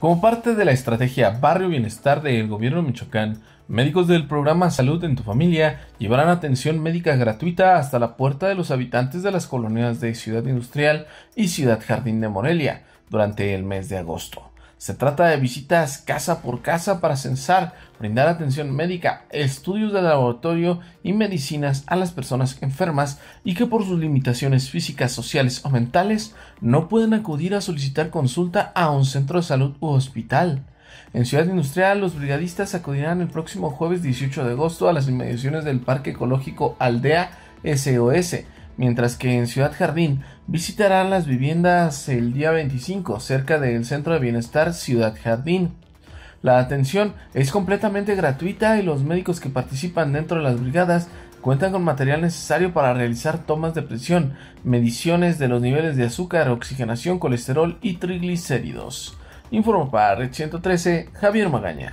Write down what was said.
Como parte de la estrategia Barrio Bienestar del Gobierno Michoacán, médicos del programa Salud en tu Familia llevarán atención médica gratuita hasta la puerta de los habitantes de las colonias de Ciudad Industrial y Ciudad Jardín de Morelia durante el mes de agosto. Se trata de visitas casa por casa para censar, brindar atención médica, estudios de laboratorio y medicinas a las personas enfermas y que por sus limitaciones físicas, sociales o mentales no pueden acudir a solicitar consulta a un centro de salud u hospital. En Ciudad Industrial, los brigadistas acudirán el próximo jueves 18 de agosto a las inmediaciones del Parque Ecológico Aldea SOS mientras que en Ciudad Jardín visitarán las viviendas el día 25 cerca del Centro de Bienestar Ciudad Jardín. La atención es completamente gratuita y los médicos que participan dentro de las brigadas cuentan con material necesario para realizar tomas de presión, mediciones de los niveles de azúcar, oxigenación, colesterol y triglicéridos. Informo para Red 113, Javier Magaña.